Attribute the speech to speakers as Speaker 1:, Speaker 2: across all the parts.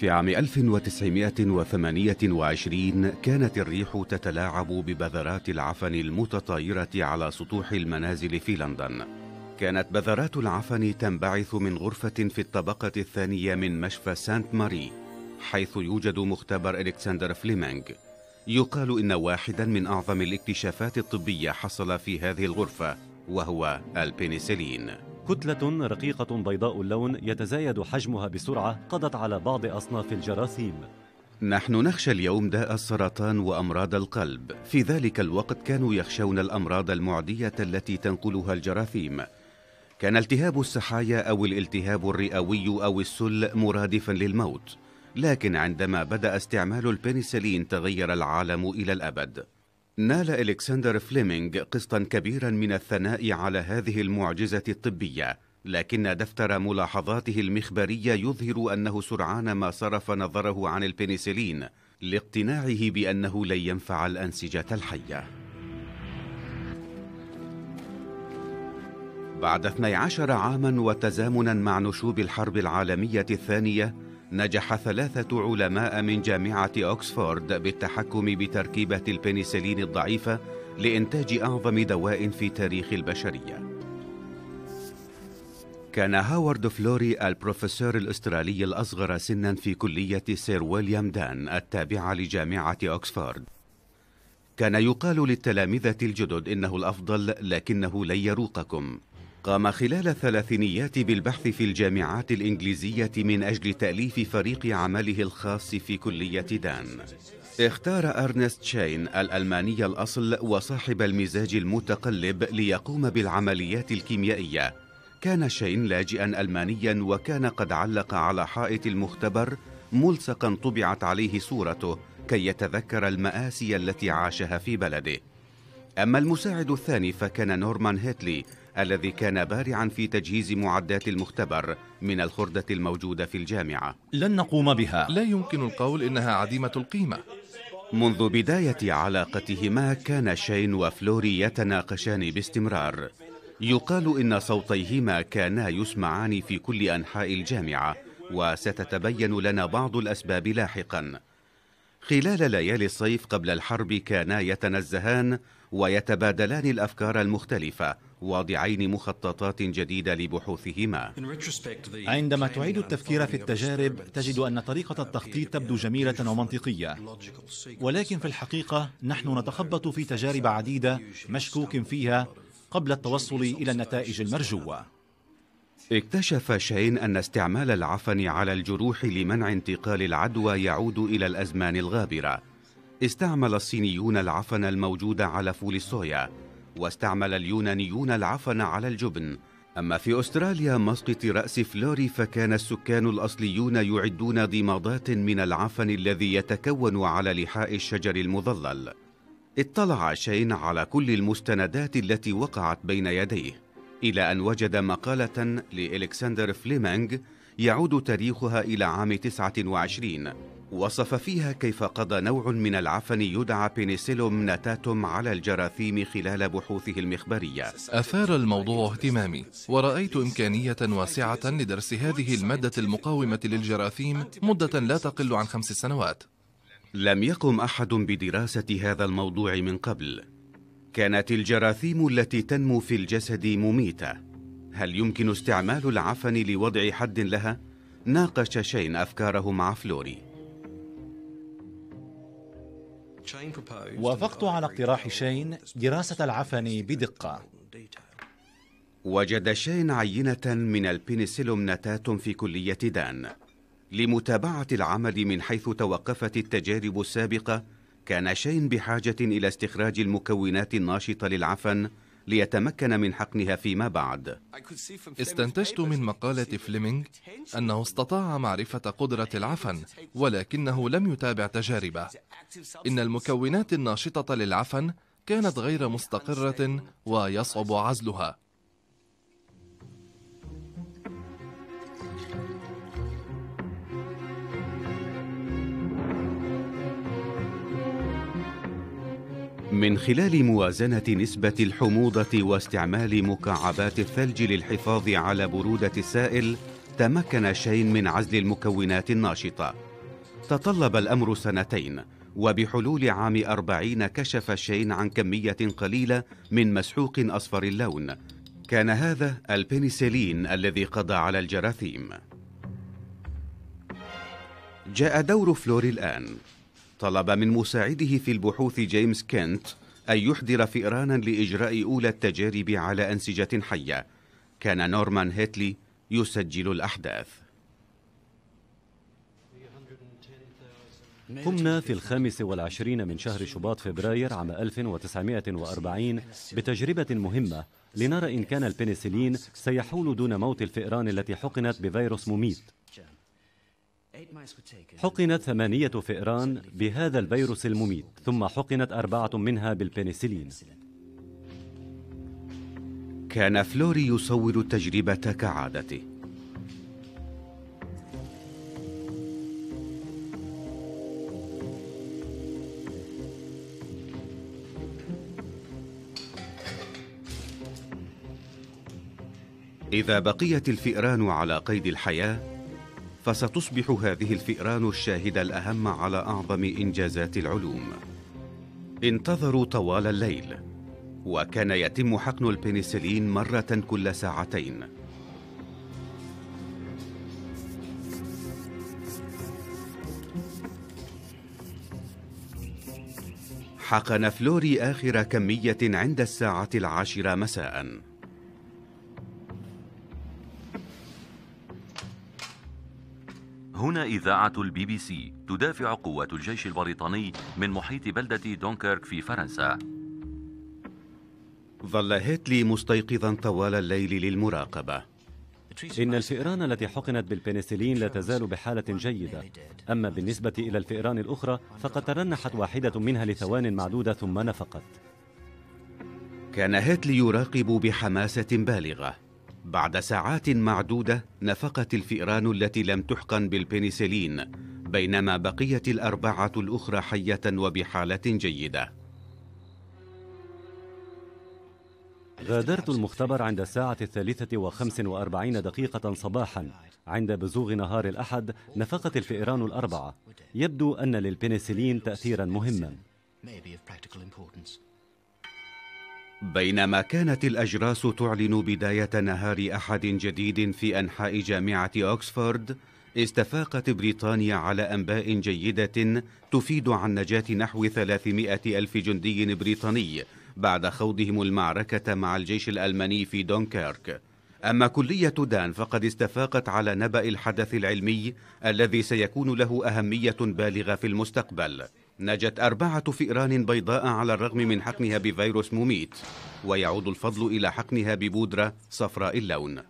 Speaker 1: في عام 1928 كانت الريح تتلاعب ببذرات العفن المتطايرة على سطوح المنازل في لندن. كانت بذرات العفن تنبعث من غرفة في الطبقة الثانية من مشفى سانت ماري، حيث يوجد مختبر إلكسندر فليمنج. يقال إن واحدا من أعظم الاكتشافات الطبية حصل في هذه الغرفة، وهو البنسلين.
Speaker 2: كتلة رقيقة بيضاء اللون يتزايد حجمها بسرعة قضت على بعض أصناف الجراثيم.
Speaker 1: نحن نخشى اليوم داء السرطان وأمراض القلب. في ذلك الوقت كانوا يخشون الأمراض المعدية التي تنقلها الجراثيم. كان التهاب السحايا أو الالتهاب الرئوي أو السل مرادفا للموت. لكن عندما بدأ استعمال البنسلين تغير العالم إلى الأبد. نال إلكسندر فليمنج قسطا كبيرا من الثناء على هذه المعجزة الطبية لكن دفتر ملاحظاته المخبرية يظهر أنه سرعان ما صرف نظره عن البنسلين لاقتناعه بأنه لن ينفع الأنسجة الحية. بعد 12 عاما وتزامنا مع نشوب الحرب العالمية الثانية نجح ثلاثة علماء من جامعة أكسفورد بالتحكم بتركيبة البنسلين الضعيفة لإنتاج أعظم دواء في تاريخ البشرية. كان هاورد فلوري البروفيسور الأسترالي الأصغر سنا في كلية سير ويليام دان التابعة لجامعة أكسفورد. كان يقال للتلامذة الجدد إنه الأفضل لكنه لن يروقكم. قام خلال الثلاثينيات بالبحث في الجامعات الإنجليزية من أجل تأليف فريق عمله الخاص في كلية دان. اختار أرنست شاين الألماني الأصل وصاحب المزاج المتقلب ليقوم بالعمليات الكيميائية. كان شاين لاجئا ألمانيا وكان قد علق على حائط المختبر ملصقا طبعت عليه صورته كي يتذكر المآسي التي عاشها في بلده. أما المساعد الثاني فكان نورمان هيتلي الذي كان بارعا في تجهيز معدات المختبر من الخردة الموجودة في الجامعة.
Speaker 3: لن نقوم بها.
Speaker 4: لا يمكن القول إنها عديمة القيمة.
Speaker 1: منذ بداية علاقتهما كان شين وفلوري يتناقشان باستمرار. يقال إن صوتيهما كانا يسمعان في كل أنحاء الجامعة وستتبين لنا بعض الأسباب لاحقا. خلال ليالي الصيف قبل الحرب كانا يتنزهان ويتبادلان الأفكار المختلفة واضعين مخططات جديدة لبحوثهما.
Speaker 3: عندما تعيد التفكير في التجارب تجد أن طريقة التخطيط تبدو جميلة ومنطقية. ولكن في الحقيقة نحن نتخبط في تجارب عديدة مشكوك فيها قبل التوصل إلى النتائج المرجوة.
Speaker 1: اكتشف شين أن استعمال العفن على الجروح لمنع انتقال العدوى يعود إلى الأزمان الغابرة. استعمل الصينيون العفن الموجود على فول الصويا. واستعمل اليونانيون العفن على الجبن. أما في أستراليا مسقط رأس فلوري فكان السكان الأصليون يعدون ضمادات من العفن الذي يتكون على لحاء الشجر المظلل. اطلع شين على كل المستندات التي وقعت بين يديه إلى أن وجد مقالة لإلكسندر فليمنج يعود تاريخها إلى عام 29 وصف فيها كيف قضى نوع من العفن يدعى Penicillium notatum على الجراثيم خلال بحوثه المخبرية.
Speaker 4: أثار الموضوع اهتمامي ورأيت إمكانية واسعة لدرس هذه المادة المقاومة للجراثيم مدة لا تقل عن خمس سنوات.
Speaker 1: لم يقم أحد بدراسة هذا الموضوع من قبل. كانت الجراثيم التي تنمو في الجسد مميتة. هل يمكن استعمال العفن لوضع حد لها؟ ناقش شين أفكاره مع فلوري.
Speaker 3: وافقت على اقتراح شين دراسة العفن بدقة.
Speaker 1: وجد شين عينة من البنسيلوم نتاتوم في كلية دان. لمتابعة العمل من حيث توقفت التجارب السابقة كان شين بحاجة إلى استخراج المكونات الناشطة للعفن ليتمكن من حقنها فيما بعد.
Speaker 4: استنتجت من مقالة فليمنج أنه استطاع معرفة قدرة العفن ولكنه لم يتابع تجاربه. إن المكونات الناشطة للعفن كانت غير مستقرة ويصعب عزلها.
Speaker 1: من خلال موازنة نسبة الحموضة واستعمال مكعبات الثلج للحفاظ على برودة السائل تمكن شين من عزل المكونات الناشطة. تطلب الأمر سنتين وبحلول عام أربعين كشف شين عن كمية قليلة من مسحوق أصفر اللون. كان هذا البنسلين الذي قضى على الجراثيم. جاء دور فلوري الآن طلب من مساعده في البحوث جيمس كينت أن يحضر فئرانا لإجراء أولى التجارب على أنسجة حية. كان نورمان هيتلي يسجل الأحداث.
Speaker 2: قمنا في الخامس والعشرين من شهر شباط فبراير عام 1940 بتجربة مهمة لنرى إن كان البنسلين سيحول دون موت الفئران التي حقنت بفيروس مميت. حقنت ثمانية فئران بهذا الفيروس المميت ثم حقنت أربعة منها بالبنسلين.
Speaker 1: كان فلوري يصور التجربة كعادته. إذا بقيت الفئران على قيد الحياة فستصبح هذه الفئران الشاهد الأهم على أعظم إنجازات العلوم. انتظروا طوال الليل. وكان يتم حقن البنسلين مرة كل ساعتين. حقن فلوري آخر كمية عند الساعة العاشرة مساءً.
Speaker 5: هنا إذاعة البي بي سي تدافع قوات الجيش البريطاني من محيط بلدة دونكيرك في فرنسا.
Speaker 1: ظل هيتلي مستيقظا طوال الليل للمراقبة.
Speaker 2: إن الفئران التي حقنت بالبنسلين لا تزال بحالة جيدة. أما بالنسبة إلى الفئران الأخرى فقد ترنحت واحدة منها لثوان معدودة ثم نفقت.
Speaker 1: كان هيتلي يراقب بحماسة بالغة. بعد ساعات معدودة نفقت الفئران التي لم تحقن بالبنسلين بينما بقيت الأربعة الأخرى حية وبحالة جيدة.
Speaker 2: غادرت المختبر عند الساعة الثالثة وخمس وأربعين دقيقة صباحا. عند بزوغ نهار الأحد نفقت الفئران الأربعة. يبدو أن للبنسلين تأثيرا مهما.
Speaker 1: بينما كانت الأجراس تعلن بداية نهار أحد جديد في أنحاء جامعة أوكسفورد استفاقت بريطانيا على أنباء جيدة تفيد عن نجاة نحو 300 ألف جندي بريطاني بعد خوضهم المعركة مع الجيش الألماني في دونكيرك. أما كلية دان فقد استفاقت على نبأ الحدث العلمي الذي سيكون له أهمية بالغة في المستقبل. نجت أربعة فئران بيضاء على الرغم من حقنها بفيروس مميت ويعود الفضل إلى حقنها ببودرة صفراء اللون.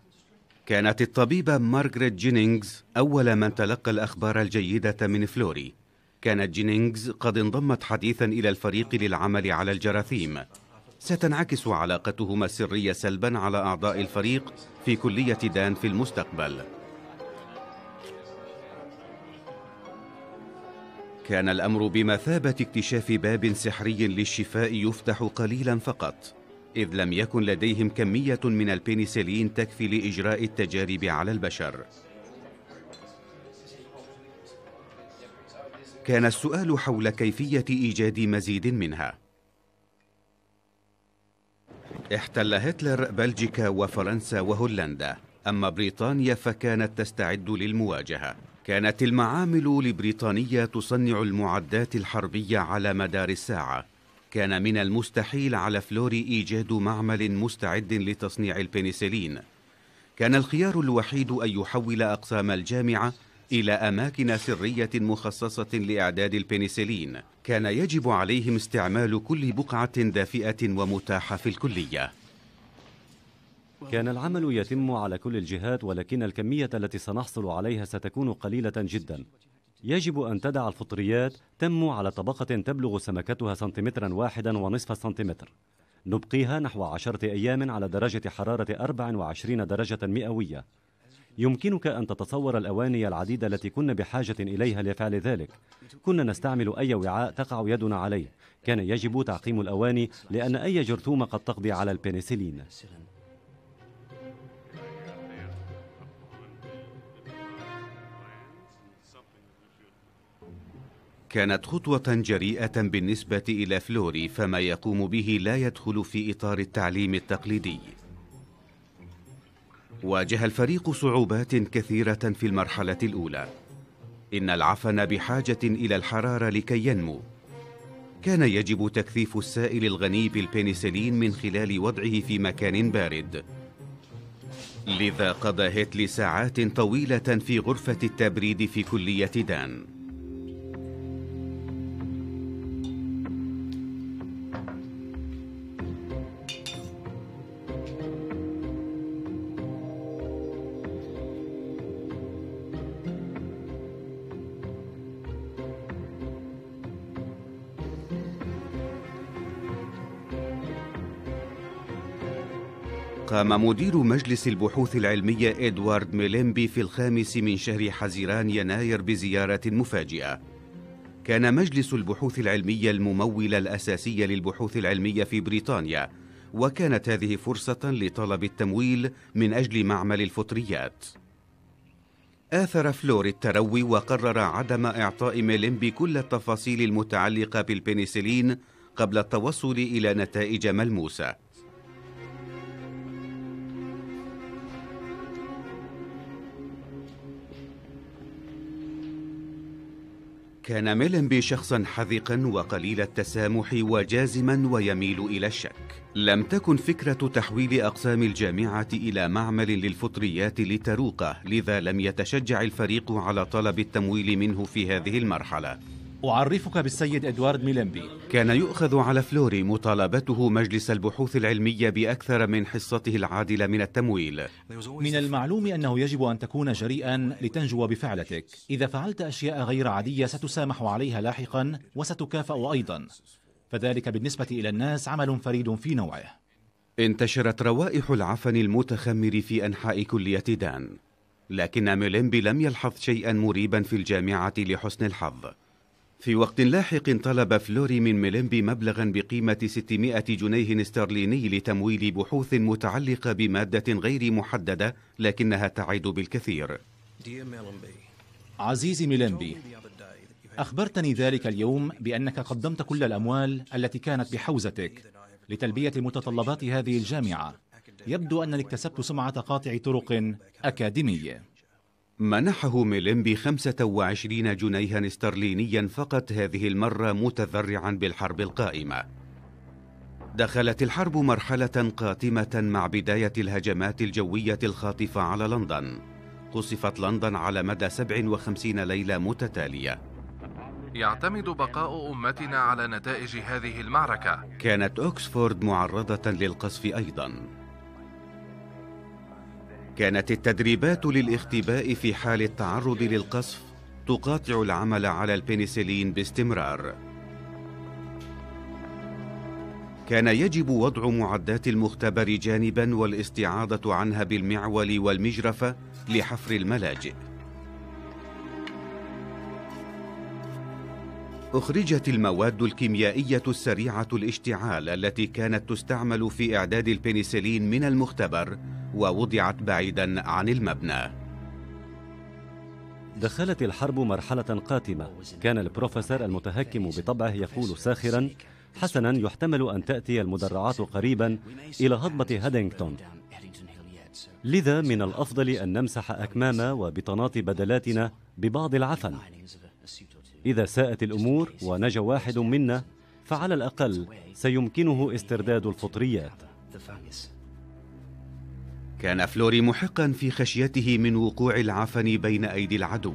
Speaker 1: كانت الطبيبة مارغريت جينينغز أول من تلقى الأخبار الجيدة من فلوري. كانت جينينغز قد انضمت حديثا إلى الفريق للعمل على الجراثيم. ستنعكس علاقتهما السرية سلبا على أعضاء الفريق في كلية دان في المستقبل. كان الأمر بمثابة اكتشاف باب سحري للشفاء يفتح قليلا فقط إذ لم يكن لديهم كمية من البنسلين تكفي لإجراء التجارب على البشر. كان السؤال حول كيفية إيجاد مزيد منها. احتل هتلر بلجيكا وفرنسا وهولندا أما بريطانيا فكانت تستعد للمواجهة. كانت المعامل لبريطانيا تصنع المعدات الحربية على مدار الساعة. كان من المستحيل على فلوري إيجاد معمل مستعد لتصنيع البنسلين. كان الخيار الوحيد أن يحول أقسام الجامعة إلى أماكن سرية مخصصة لإعداد البنسلين. كان يجب عليهم استعمال كل بقعة دافئة ومتاحة في الكلية.
Speaker 2: كان العمل يتم على كل الجهات ولكن الكمية التي سنحصل عليها ستكون قليلة جدا. يجب أن تدع الفطريات تنمو على طبقة تبلغ سمكتها سنتيمترا واحدا ونصف سنتيمتر. نبقيها نحو عشرة أيام على درجة حرارة 24 درجة مئوية. يمكنك أن تتصور الأواني العديدة التي كنا بحاجة إليها لفعل ذلك. كنا نستعمل أي وعاء تقع يدنا عليه. كان يجب تعقيم الأواني لأن أي جرثومة قد تقضي على البنسلين.
Speaker 1: كانت خطوة جريئة بالنسبة إلى فلوري فما يقوم به لا يدخل في إطار التعليم التقليدي. واجه الفريق صعوبات كثيرة في المرحلة الأولى. إن العفن بحاجة إلى الحرارة لكي ينمو. كان يجب تكثيف السائل الغني بالبنسلين من خلال وضعه في مكان بارد. لذا قضى هيتلي ساعات طويلة في غرفة التبريد في كلية دان. قام مدير مجلس البحوث العلمية إدوارد ميليمبي في الخامس من شهر حزيران يناير بزيارة مفاجئة. كان مجلس البحوث العلمية الممول الأساسي للبحوث العلمية في بريطانيا وكانت هذه فرصة لطلب التمويل من أجل معمل الفطريات. آثر فلوري التروي وقرر عدم إعطاء ميليمبي كل التفاصيل المتعلقة بالبنسلين قبل التوصل إلى نتائج ملموسة. كان ميلنبي شخصا حذقا وقليل التسامح وجازما ويميل إلى الشك. لم تكن فكرة تحويل أقسام الجامعة إلى معمل للفطريات لتروقه لذا لم يتشجع الفريق على طلب التمويل منه في هذه المرحلة.
Speaker 3: أعرفك بالسيد إدوارد ميلمبي.
Speaker 1: كان يؤخذ على فلوري مطالبته مجلس البحوث العلمية بأكثر من حصته العادلة من التمويل.
Speaker 3: من المعلوم أنه يجب أن تكون جريئا لتنجو بفعلتك. إذا فعلت أشياء غير عادية ستسامح عليها لاحقا وستكافأ أيضا. فذلك بالنسبة إلى الناس عمل فريد في نوعه.
Speaker 1: انتشرت روائح العفن المتخمر في أنحاء كلية دان لكن ميلمبي لم يلحظ شيئا مريبا في الجامعة لحسن الحظ. في وقت لاحق طلب فلوري من ميلمبي مبلغا بقيمة 600 جنيه استرليني لتمويل بحوث متعلقة بمادة غير محددة لكنها تعد بالكثير.
Speaker 3: عزيزي ميلمبي أخبرتني ذلك اليوم بأنك قدمت كل الأموال التي كانت بحوزتك لتلبية متطلبات هذه الجامعة. يبدو أنني اكتسبت سمعة قاطع طرق أكاديمية.
Speaker 1: منحه ميلمبي 25 جنيها استرلينيا فقط هذه المرة متذرعا بالحرب القائمة. دخلت الحرب مرحلة قاتمة مع بداية الهجمات الجوية الخاطفة على لندن. قصفت لندن على مدى 57 ليلة متتالية.
Speaker 4: يعتمد بقاء أمتنا على نتائج هذه المعركة.
Speaker 1: كانت أكسفورد معرضة للقصف أيضاً. كانت التدريبات للاختباء في حال التعرض للقصف تقاطع العمل على البنسلين باستمرار. كان يجب وضع معدات المختبر جانبا والاستعاضة عنها بالمعول والمجرفة لحفر الملاجئ. أخرجت المواد الكيميائية السريعة الاشتعال التي كانت تستعمل في إعداد البنسلين من المختبر ووضعت بعيدا عن المبنى.
Speaker 2: دخلت الحرب مرحلة قاتمة. كان البروفيسور المتهكم بطبعه يقول ساخرا حسنا يحتمل أن تأتي المدرعات قريبا إلى هضبة هادينغتون. لذا من الأفضل أن نمسح أكمام وبطانات بدلاتنا ببعض العفن. إذا ساءت الأمور ونجا واحد منا فعلى الأقل سيمكنه استرداد الفطريات.
Speaker 1: كان فلوري محقا في خشيته من وقوع العفن بين أيدي العدو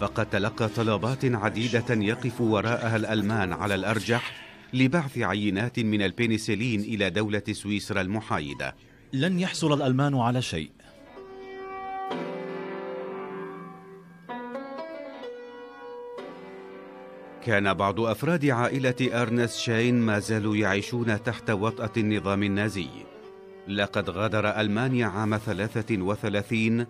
Speaker 1: فقد تلقى طلبات عديدة يقف وراءها الألمان على الأرجح لبعث عينات من البنسلين إلى دولة سويسرا المحايدة.
Speaker 3: لن يحصل الألمان على شيء.
Speaker 1: كان بعض أفراد عائلة أرنست شاين ما زالوا يعيشون تحت وطأة النظام النازي. لقد غادر ألمانيا عام 33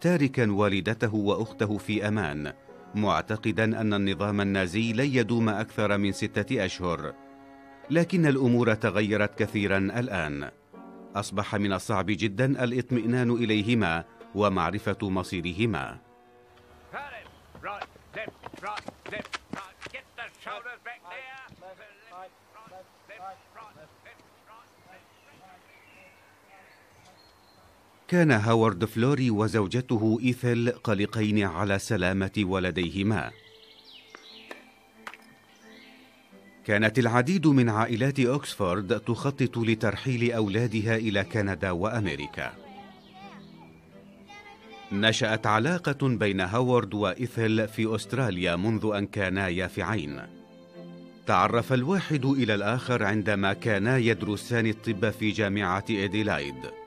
Speaker 1: تاركا والدته وأخته في أمان معتقدا أن النظام النازي لن يدوم أكثر من ستة أشهر. لكن الأمور تغيرت كثيرا الآن. أصبح من الصعب جدا الإطمئنان إليهما ومعرفة مصيرهما. كان هاورد فلوري وزوجته إيثل قلقين على سلامة ولديهما. كانت العديد من عائلات أكسفورد تخطط لترحيل أولادها إلى كندا وأمريكا. نشأت علاقة بين هاورد وإيثل في أستراليا منذ أن كانا يافعين. تعرف الواحد إلى الآخر عندما كانا يدرسان الطب في جامعة إديلايد.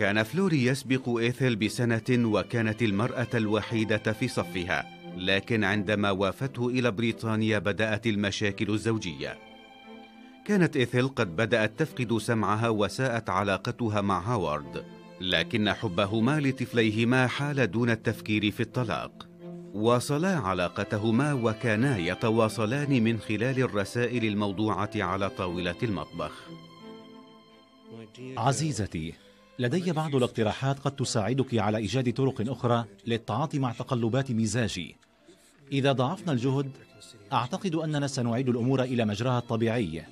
Speaker 1: كان فلوري يسبق إيثل بسنة وكانت المرأة الوحيدة في صفها لكن عندما وافته إلى بريطانيا بدأت المشاكل الزوجية. كانت إيثل قد بدأت تفقد سمعها وساءت علاقتها مع هاورد لكن حبهما لطفليهما حال دون التفكير في الطلاق. واصلا علاقتهما وكانا يتواصلان من خلال الرسائل الموضوعة على طاولة المطبخ.
Speaker 3: عزيزتي لدي بعض الاقتراحات قد تساعدك على إيجاد طرق أخرى للتعاطي مع تقلبات مزاجي. إذا ضاعفنا الجهد أعتقد أننا سنعيد الأمور إلى مجراها الطبيعي.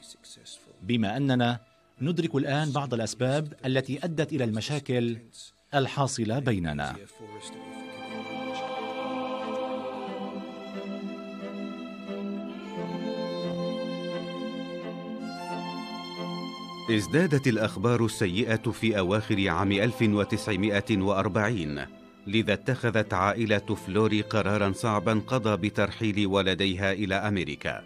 Speaker 3: بما أننا ندرك الآن بعض الأسباب التي أدت إلى المشاكل الحاصلة بيننا.
Speaker 1: ازدادت الأخبار السيئة في أواخر عام 1940 لذا اتخذت عائلة فلوري قرارا صعبا قضى بترحيل ولديها إلى أمريكا.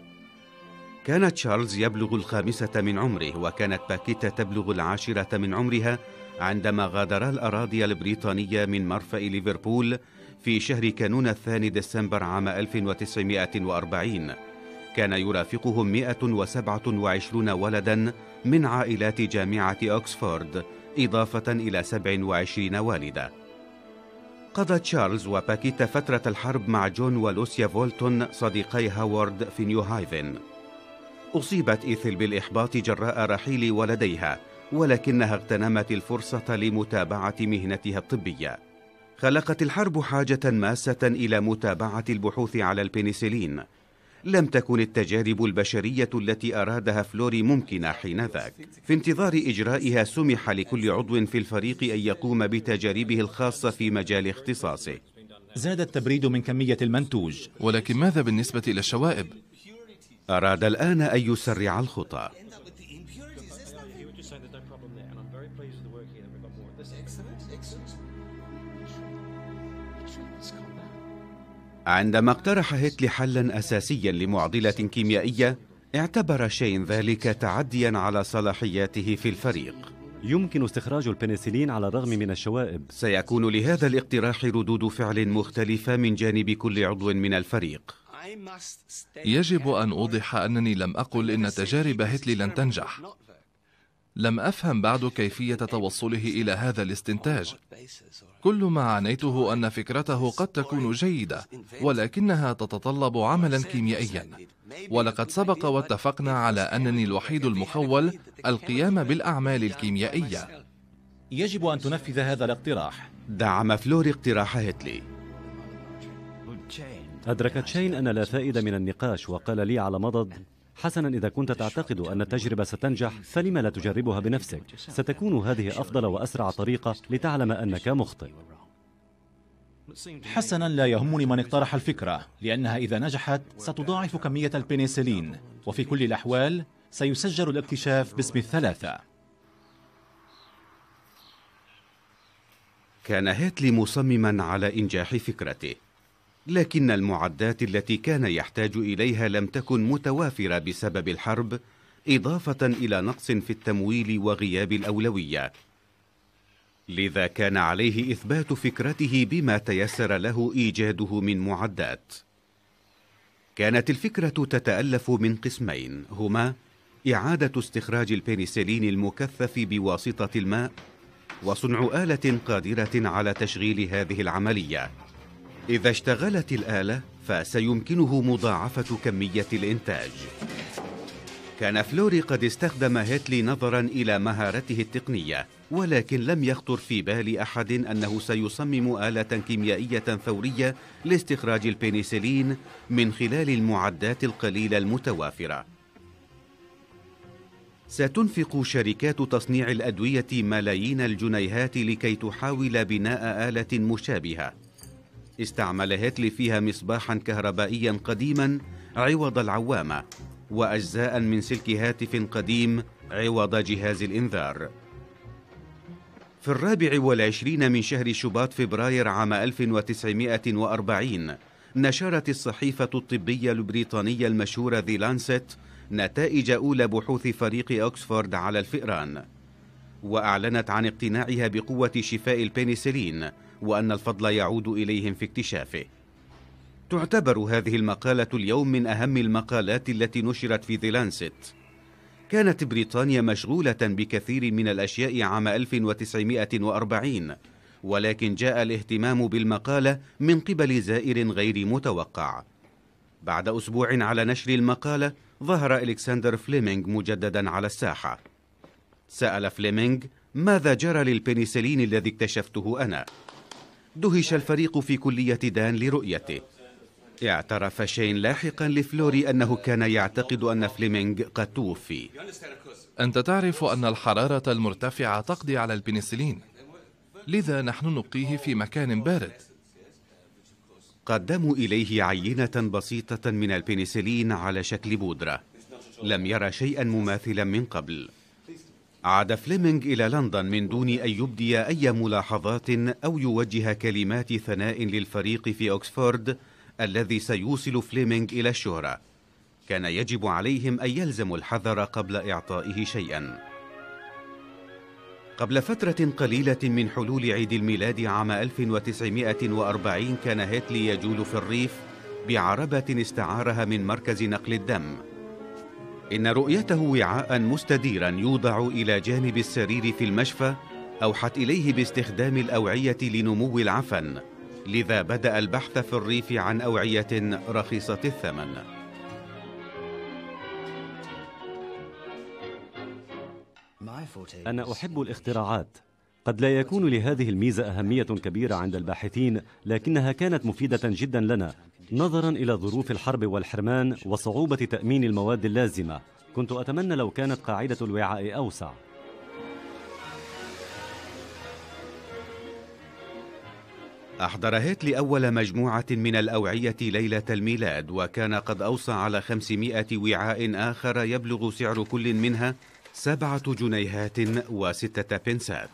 Speaker 1: كان تشارلز يبلغ الخامسة من عمره وكانت باكيتا تبلغ العاشرة من عمرها عندما غادرا الأراضي البريطانية من مرفأ ليفربول في شهر كانون الثاني ديسمبر عام 1940 كان يرافقهم 127 ولدا من عائلات جامعة أكسفورد إضافة إلى 27 والدة. قضى تشارلز وباكيتا فترة الحرب مع جون ولوسيا فولتون صديقي هاورد في نيو هايفن. أصيبت إيثل بالإحباط جراء رحيل ولديها ولكنها اغتنمت الفرصة لمتابعة مهنتها الطبية. خلقت الحرب حاجة ماسة إلى متابعة البحوث على البنسلين لم تكن التجارب البشرية التي أرادها فلوري ممكنة حينذاك في انتظار إجرائها سمح لكل عضو في الفريق أن يقوم بتجاربه الخاصة في مجال اختصاصه.
Speaker 3: زاد التبريد من كمية المنتوج.
Speaker 4: ولكن ماذا بالنسبة إلى الشوائب؟
Speaker 1: أراد الآن أن يسرع الخطى. عندما اقترح هيتلي حلا أساسيا لمعضلة كيميائية اعتبر شين ذلك تعديا على صلاحياته في الفريق.
Speaker 2: يمكن استخراج البنسلين على الرغم من الشوائب.
Speaker 1: سيكون لهذا الاقتراح ردود فعل مختلفة من جانب كل عضو من الفريق.
Speaker 4: يجب أن أوضح أنني لم أقل إن تجارب هتلي لن تنجح. لم أفهم بعد كيفية توصله إلى هذا الاستنتاج. كل ما عنيته أن فكرته قد تكون جيدة ولكنها تتطلب عملا كيميائيا. ولقد سبق واتفقنا على أنني الوحيد المخول القيام بالأعمال الكيميائية.
Speaker 3: يجب أن تنفذ هذا الاقتراح.
Speaker 1: دعم فلوري اقتراح هتلي.
Speaker 2: أدركت شين أن لا فائدة من النقاش وقال لي على مضض حسنا إذا كنت تعتقد أن التجربة ستنجح فلما لا تجربها بنفسك؟ ستكون هذه أفضل وأسرع طريقة لتعلم أنك مخطئ.
Speaker 3: حسنا لا يهمني من اقترح الفكرة لأنها إذا نجحت ستضاعف كمية البنسلين وفي كل الأحوال سيسجل الاكتشاف باسم الثلاثة.
Speaker 1: كان هيتلي مصمما على إنجاح فكرته لكن المعدات التي كان يحتاج إليها لم تكن متوافرة بسبب الحرب إضافة إلى نقص في التمويل وغياب الأولوية. لذا كان عليه إثبات فكرته بما تيسر له إيجاده من معدات. كانت الفكرة تتألف من قسمين هما إعادة استخراج البنسلين المكثف بواسطة الماء وصنع آلة قادرة على تشغيل هذه العملية. إذا اشتغلت الآلة فسيمكنه مضاعفة كمية الإنتاج. كان فلوري قد استخدم هيتلي نظرا إلى مهارته التقنية ولكن لم يخطر في بال أحد أنه سيصمم آلة كيميائية فورية لاستخراج البنسلين من خلال المعدات القليلة المتوافرة. ستنفق شركات تصنيع الأدوية ملايين الجنيهات لكي تحاول بناء آلة مشابهة. استعمل هيتلي فيها مصباحا كهربائيا قديما عوض العوامة وأجزاء من سلك هاتف قديم عوض جهاز الإنذار. في الرابع والعشرين من شهر شباط فبراير عام 1940 نشرت الصحيفة الطبية البريطانية المشهورة ذي لانست نتائج أولى بحوث فريق أكسفورد على الفئران وأعلنت عن اقتناعها بقوة شفاء البنسلين وأن الفضل يعود إليهم في اكتشافه. تعتبر هذه المقالة اليوم من أهم المقالات التي نشرت في ذا لانست كانت بريطانيا مشغولة بكثير من الأشياء عام 1940 ولكن جاء الاهتمام بالمقالة من قبل زائر غير متوقع. بعد أسبوع على نشر المقالة ظهر إلكسندر فليمينغ مجددا على الساحة. سأل فليمينغ ماذا جرى للبنسلين الذي اكتشفته أنا؟ دهش الفريق في كلية دان لرؤيته. اعترف شين لاحقا لفلوري أنه كان يعتقد أن فليمينغ قد توفي.
Speaker 4: أنت تعرف أن الحرارة المرتفعة تقضي على البنسلين. لذا نحن نبقيه في مكان بارد.
Speaker 1: قدموا إليه عينة بسيطة من البنسلين على شكل بودرة. لم يرى شيئا مماثلا من قبل. عاد فليمنغ إلى لندن من دون أن يبدي أي ملاحظات أو يوجه كلمات ثناء للفريق في أكسفورد الذي سيوصل فليمنغ إلى الشهرة. كان يجب عليهم أن يلزموا الحذر قبل إعطائه شيئا. قبل فترة قليلة من حلول عيد الميلاد عام 1940 كان هيتلي يجول في الريف بعربة استعارها من مركز نقل الدم. إن رؤيته وعاء مستديرا يوضع إلى جانب السرير في المشفى أوحت إليه باستخدام الأوعية لنمو العفن لذا بدأ البحث في الريف عن أوعية رخيصة الثمن.
Speaker 2: أنا أحب الاختراعات. قد لا يكون لهذه الميزة أهمية كبيرة عند الباحثين لكنها كانت مفيدة جدا لنا. نظرا إلى ظروف الحرب والحرمان وصعوبة تأمين المواد اللازمة. كنت أتمنى لو كانت قاعدة الوعاء أوسع.
Speaker 1: أحضر هيتلي أول مجموعة من الأوعية ليلة الميلاد وكان قد أوصى على 500 وعاء آخر يبلغ سعر كل منها سبعة جنيهات وستة بنسات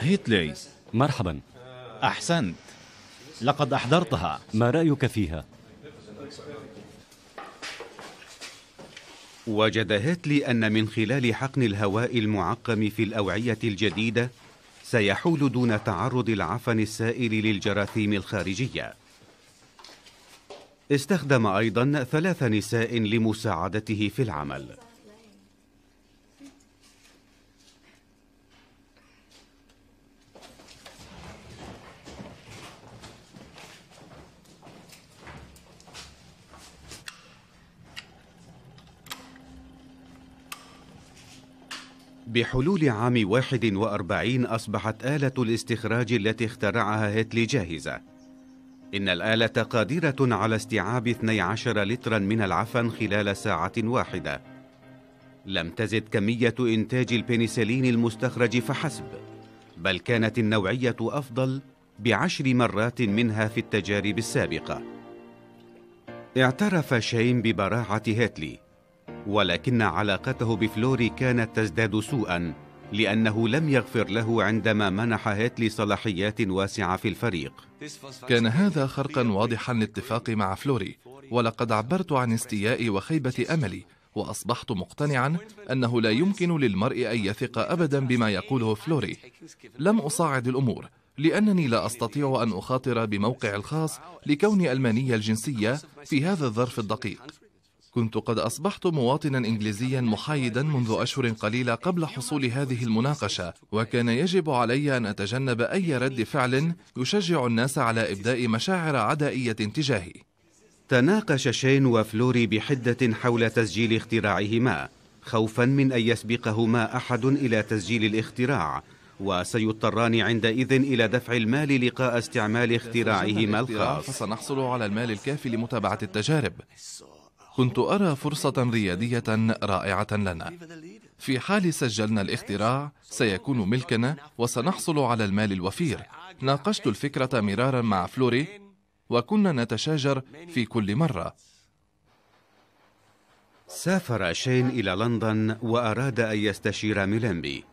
Speaker 3: هيتلي
Speaker 2: مرحبا.
Speaker 3: أحسنت لقد أحضرتها.
Speaker 2: ما رأيك فيها؟
Speaker 1: وجد هيتلي أن من خلال حقن الهواء المعقم في الأوعية الجديدة سيحول دون تعرض العفن السائل للجراثيم الخارجية. استخدم أيضا ثلاث نساء لمساعدته في العمل. بحلول عام 41 أصبحت آلة الاستخراج التي اخترعها هيتلي جاهزة. إن الآلة قادرة على استيعاب 12 لترا من العفن خلال ساعة واحدة. لم تزد كمية إنتاج البنسلين المستخرج فحسب بل كانت النوعية أفضل بعشر مرات منها في التجارب السابقة. اعترف شين ببراعة هيتلي ولكن علاقته بفلوري كانت تزداد سوءا لأنه لم يغفر له عندما منح هيتلي صلاحيات واسعة في الفريق.
Speaker 4: كان هذا خرقا واضحا للاتفاق مع فلوري ولقد عبرت عن استيائي وخيبة أملي وأصبحت مقتنعا أنه لا يمكن للمرء أن يثق أبدا بما يقوله فلوري. لم أصعد الأمور لأنني لا أستطيع أن أخاطر بموقعي الخاص لكوني ألمانية الجنسية في هذا الظرف الدقيق. كنت قد أصبحت مواطنا إنجليزيا محايدا منذ أشهر قليلة قبل حصول هذه المناقشة وكان يجب علي أن أتجنب أي رد فعل يشجع الناس على إبداء مشاعر عدائية تجاهي.
Speaker 1: تناقش شين وفلوري بحدة حول تسجيل اختراعهما خوفا من أن يسبقهما أحد إلى تسجيل الاختراع وسيضطران عندئذ إلى دفع المال لقاء استعمال اختراعهما الخاص.
Speaker 4: فسنحصل على المال الكافي لمتابعة التجارب. كنت أرى فرصة ريادية رائعة لنا. في حال سجلنا الاختراع سيكون ملكنا وسنحصل على المال الوفير. ناقشت الفكرة مرارا مع فلوري وكنا نتشاجر في كل مرة.
Speaker 1: سافر شين إلى لندن وأراد أن يستشير ميلينبي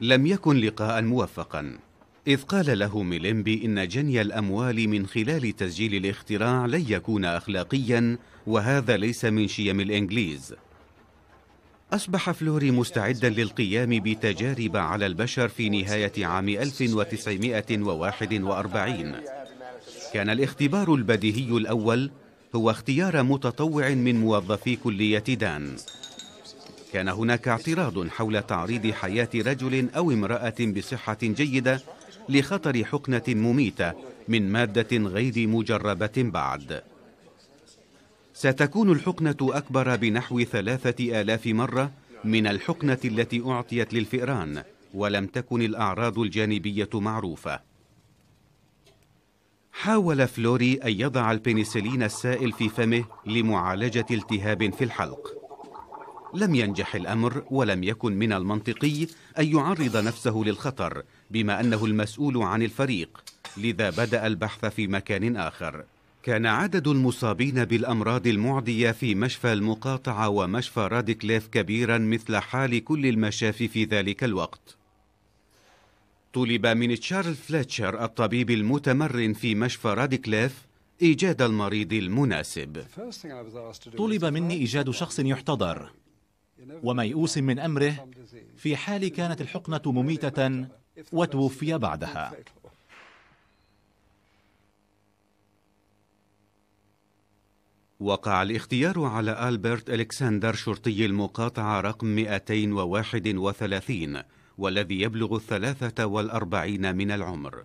Speaker 1: لم يكن لقاء موفقا. إذ قال له ميليمبي إن جني الأموال من خلال تسجيل الاختراع لن يكون أخلاقيا وهذا ليس من شيم الإنجليز. أصبح فلوري مستعدا للقيام بتجارب على البشر في نهاية عام 1941 كان الاختبار البديهي الأول هو اختيار متطوع من موظفي كلية دان. كان هناك اعتراض حول تعريض حياة رجل أو امرأة بصحة جيدة لخطر حقنة مميتة من مادة غير مجربة بعد. ستكون الحقنة أكبر بنحو ثلاثة آلاف مرة من الحقنة التي أعطيت للفئران ولم تكن الأعراض الجانبية معروفة. حاول فلوري أن يضع البنسلين السائل في فمه لمعالجة التهاب في الحلق. لم ينجح الأمر ولم يكن من المنطقي أن يعرض نفسه للخطر بما أنه المسؤول عن الفريق لذا بدأ البحث في مكان آخر. كان عدد المصابين بالأمراض المعدية في مشفى المقاطعة ومشفى رادكليف كبيرا مثل حال كل المشافي في ذلك الوقت. طلب من تشارل فليتشر الطبيب المتمرن في مشفى رادكليف إيجاد المريض المناسب.
Speaker 3: طلب مني إيجاد شخص يحتضر. وميؤوس من أمره في حال كانت الحقنة مميتة وتوفي بعدها.
Speaker 1: وقع الاختيار على ألبرت ألكسندر شرطي المقاطعة رقم 231 والذي يبلغ الثلاثة والأربعين من العمر.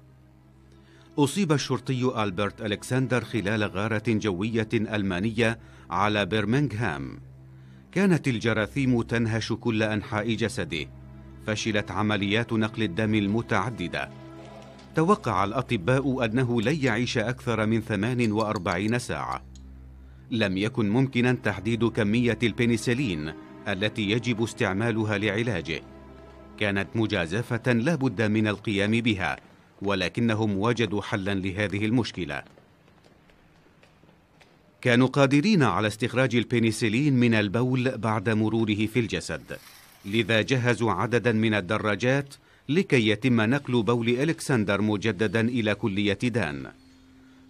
Speaker 1: أصيب الشرطي ألبرت ألكسندر خلال غارة جوية ألمانية على برمنغهام. كانت الجراثيم تنهش كل أنحاء جسده فشلت عمليات نقل الدم المتعددة. توقع الأطباء أنه لن يعيش أكثر من 48 ساعة. لم يكن ممكنا تحديد كمية البنسلين التي يجب استعمالها لعلاجه. كانت مجازفة لا بد من القيام بها ولكنهم وجدوا حلا لهذه المشكلة. كانوا قادرين على استخراج البنسلين من البول بعد مروره في الجسد. لذا جهزوا عددا من الدراجات لكي يتم نقل بول ألكسندر مجددا إلى كلية دان.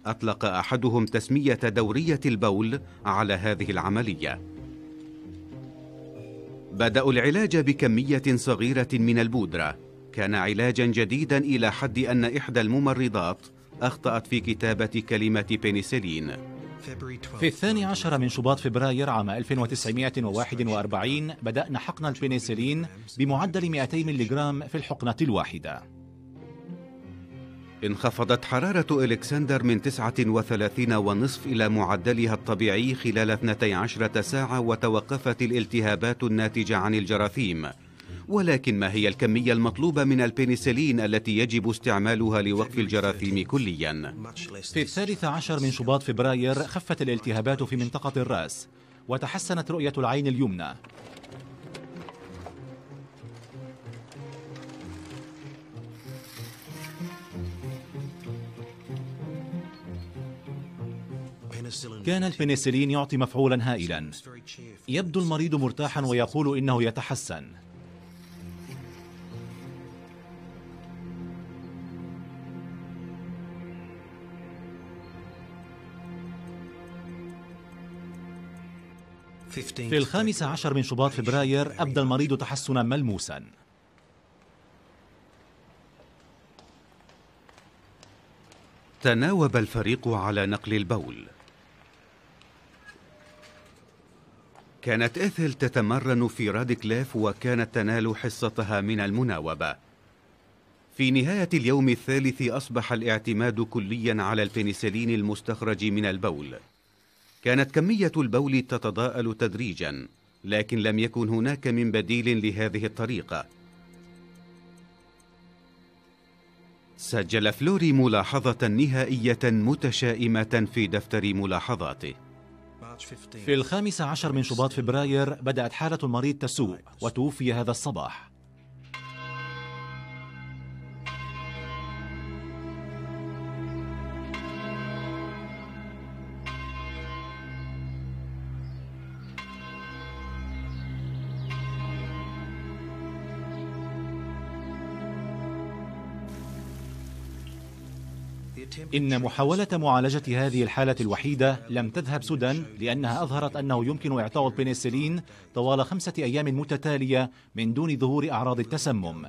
Speaker 1: أطلق أحدهم تسمية دورية البول على هذه العملية. بدأوا العلاج بكمية صغيرة من البودرة. كان علاجا جديدا إلى حد أن إحدى الممرضات أخطأت في كتابة كلمة بنسلين.
Speaker 3: في الثاني عشر من شباط فبراير عام 1941 بدأنا حقن البنسلين بمعدل 200 ملغرام في الحقنة الواحدة.
Speaker 1: انخفضت حرارة إلكسندر من 39 ونصف إلى معدلها الطبيعي خلال 12 ساعة وتوقفت الالتهابات الناتجة عن الجراثيم. ولكن ما هي الكمية المطلوبة من البنسلين التي يجب استعمالها لوقف الجراثيم كليا؟
Speaker 3: في الثالث عشر من شباط فبراير خفت الالتهابات في منطقة الرأس وتحسنت رؤية العين اليمنى. كان البنسلين يعطي مفعولا هائلا. يبدو المريض مرتاحا ويقول إنه يتحسن. في الخامس عشر من شباط فبراير أبدى المريض تحسنا ملموسا.
Speaker 1: تناوب الفريق على نقل البول. كانت إثل تتمرن في رادكليف وكانت تنال حصتها من المناوبة. في نهاية اليوم الثالث أصبح الاعتماد كليا على البنسلين المستخرج من البول. كانت كمية البول تتضاءل تدريجا لكن لم يكن هناك من بديل لهذه الطريقة. سجل فلوري ملاحظة نهائية متشائمة في دفتر ملاحظاته.
Speaker 3: في الخامس عشر من شباط فبراير بدأت حالة المريض تسوء وتوفي هذا الصباح. إن محاولة معالجة هذه الحالة الوحيدة لم تذهب سدى لأنها أظهرت أنه يمكن إعطاء البنسلين طوال خمسة أيام متتالية من دون ظهور أعراض التسمم.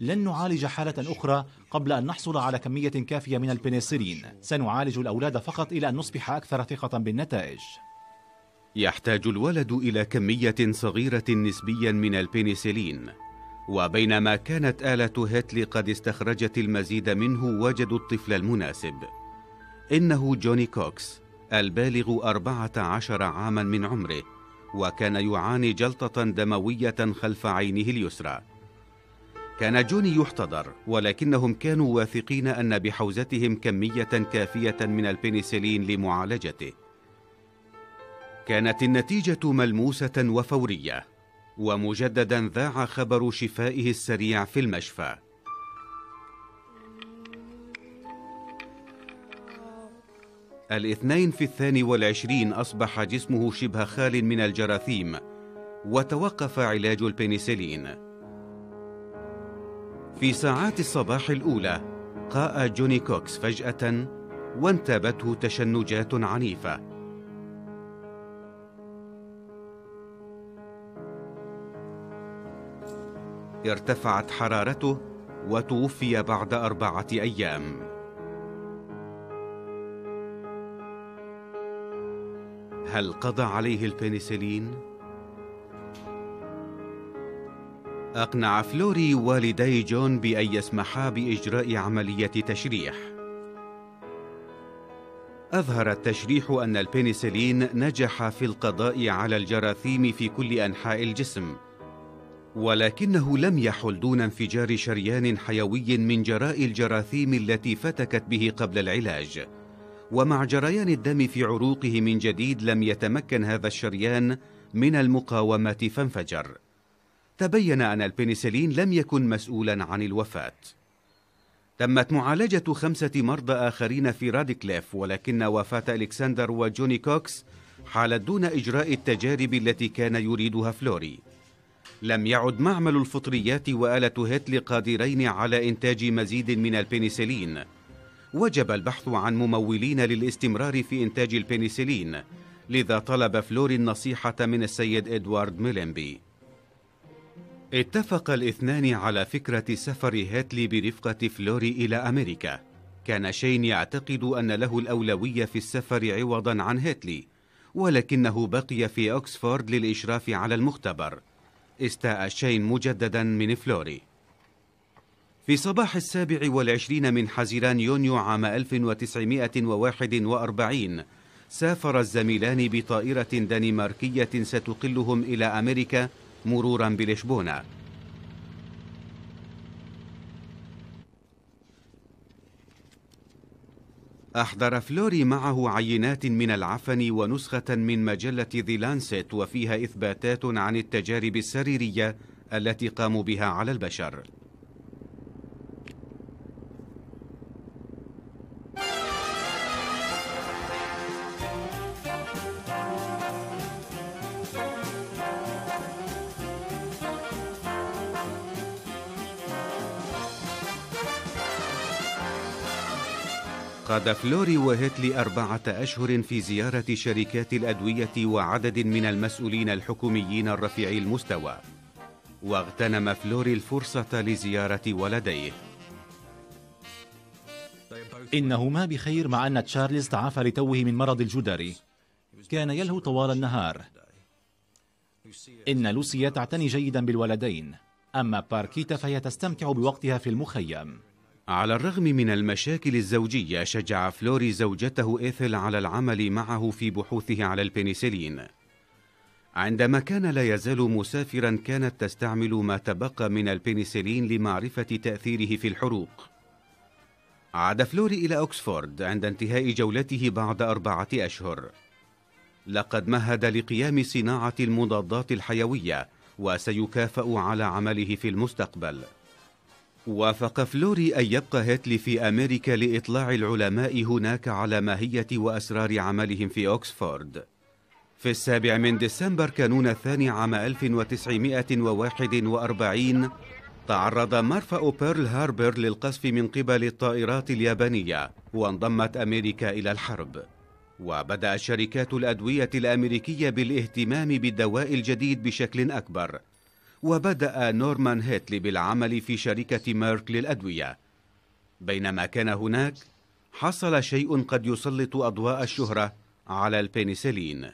Speaker 3: لن نعالج حالة أخرى قبل أن نحصل على كمية كافية من البنسلين. سنعالج الأولاد فقط إلى أن نصبح أكثر ثقة بالنتائج.
Speaker 1: يحتاج الولد إلى كمية صغيرة نسبيا من البنسلين. وبينما كانت آلة هيتلي قد استخرجت المزيد منه وجدوا الطفل المناسب. إنه جوني كوكس البالغ أربعة عشر عاما من عمره وكان يعاني جلطة دموية خلف عينه اليسرى. كان جوني يحتضر ولكنهم كانوا واثقين أن بحوزتهم كمية كافية من البنسلين لمعالجته. كانت النتيجة ملموسة وفورية. ومجددا ذاع خبر شفائه السريع في المشفى. الاثنين في الثاني والعشرين أصبح جسمه شبه خال من الجراثيم وتوقف علاج البنسلين. في ساعات الصباح الأولى قاء جوني كوكس فجأة وانتابته تشنجات عنيفة. ارتفعت حرارته وتوفي بعد أربعة أيام هل قضى عليه البنسلين؟ أقنع فلوري والدي جون بأن يسمحا بإجراء عملية تشريح أظهر التشريح أن البنسلين نجح في القضاء على الجراثيم في كل أنحاء الجسم ولكنه لم يحل دون انفجار شريان حيوي من جراء الجراثيم التي فتكت به قبل العلاج. ومع جريان الدم في عروقه من جديد لم يتمكن هذا الشريان من المقاومة فانفجر. تبين أن البنسلين لم يكن مسؤولا عن الوفاة. تمت معالجة خمسة مرضى آخرين في رادكليف ولكن وفاة ألكسندر وجوني كوكس حالت دون إجراء التجارب التي كان يريدها فلوري. لم يعد معمل الفطريات وآلة هيتلي قادرين على إنتاج مزيد من البنسلين. وجب البحث عن ممولين للاستمرار في إنتاج البنسلين لذا طلب فلوري النصيحة من السيد إدوارد ميلينبي اتفق الاثنان على فكرة سفر هاتلي برفقة فلوري إلى أمريكا. كان شين يعتقد أن له الأولوية في السفر عوضا عن هاتلي ولكنه بقي في أكسفورد للإشراف على المختبر. استاء شين مجددا من فلوري. في صباح السابع والعشرين من حزيران يونيو عام 1941 سافر الزميلان بطائرة دنماركية ستقلهم إلى أمريكا مرورا بلشبونة. أحضر فلوري معه عينات من العفن ونسخة من مجلة ذي لانسيت وفيها إثباتات عن التجارب السريرية التي قاموا بها على البشر. قاد فلوري وهيتلي أربعة أشهر في زيارة شركات الأدوية وعدد من المسؤولين الحكوميين الرفيع المستوى. واغتنم فلوري الفرصة لزيارة ولديه.
Speaker 3: إنهما بخير مع أن تشارلز تعافى لتوه من مرض الجدري كان يلهو طوال النهار. إن لوسيا تعتني جيدا بالولدين. أما باركيتا فهي تستمتع بوقتها في المخيم.
Speaker 1: على الرغم من المشاكل الزوجية شجع فلوري زوجته إيثل على العمل معه في بحوثه على البنسلين. عندما كان لا يزال مسافرا كانت تستعمل ما تبقى من البنسلين لمعرفة تأثيره في الحروق. عاد فلوري إلى أكسفورد عند انتهاء جولته بعد أربعة أشهر. لقد مهد لقيام صناعة المضادات الحيوية وسيكافأ على عمله في المستقبل. وافق فلوري أن يبقى هيتلي في أمريكا لإطلاع العلماء هناك على ماهية وأسرار عملهم في أكسفورد. في السابع من ديسمبر كانون الثاني عام 1941 تعرض مرفأ بيرل هاربر للقصف من قبل الطائرات اليابانية وانضمت أمريكا إلى الحرب. وبدأت شركات الأدوية الأمريكية بالاهتمام بالدواء الجديد بشكل أكبر وبدأ نورمان هيتلي بالعمل في شركة ميرك للأدوية. بينما كان هناك حصل شيء قد يسلط أضواء الشهرة على البنسلين.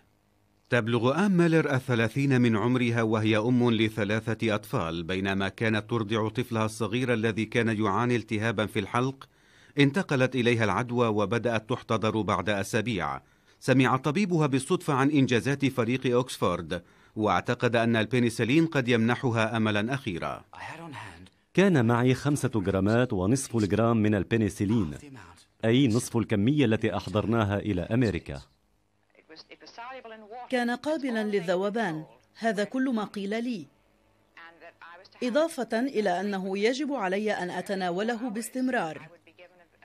Speaker 1: تبلغ آم ميلر الثلاثين من عمرها وهي أم لثلاثة أطفال بينما كانت ترضع طفلها الصغير الذي كان يعاني التهابا في الحلق انتقلت إليها العدوى وبدأت تحتضر بعد أسابيع. سمع طبيبها بالصدفة عن إنجازات فريق أكسفورد واعتقد أن البنسلين قد يمنحها أملا أخيرا.
Speaker 2: كان معي خمسة جرامات ونصف الجرام من البنسلين أي نصف الكمية التي أحضرناها إلى أمريكا.
Speaker 6: كان قابلا للذوبان. هذا كل ما قيل لي. إضافة إلى أنه يجب علي أن أتناوله باستمرار.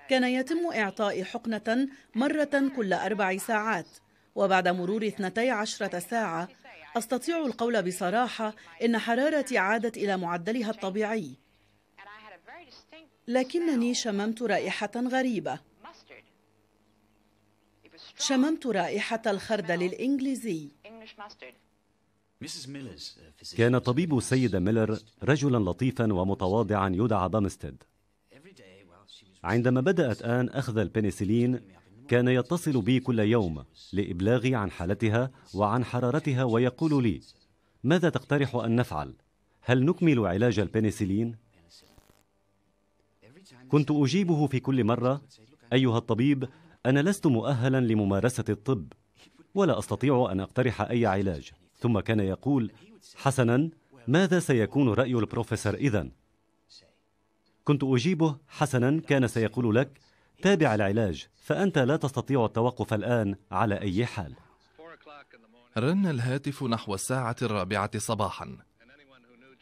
Speaker 6: كان يتم إعطاء حقنة مرة كل أربع ساعات وبعد مرور 12 ساعة أستطيع القول بصراحة إن حرارتي عادت إلى معدلها الطبيعي. لكنني شممت رائحة غريبة. شممت رائحة الخردل الإنجليزي
Speaker 2: كان طبيب السيدة ميلر رجلا لطيفا ومتواضعا يدعى بامستد عندما بدأت آن أخذ البنسلين كان يتصل بي كل يوم لإبلاغي عن حالتها وعن حرارتها ويقول لي ماذا تقترح أن نفعل؟ هل نكمل علاج البنسلين؟ كنت أجيبه في كل مرة أيها الطبيب أنا لست مؤهلا لممارسة الطب ولا أستطيع أن أقترح أي علاج ثم كان يقول حسنا ماذا سيكون رأي البروفيسور إذن؟ كنت أجيبه حسنا كان سيقول لك تابع العلاج فأنت لا تستطيع التوقف الآن على أي حال.
Speaker 4: رن الهاتف نحو الساعة الرابعة صباحا.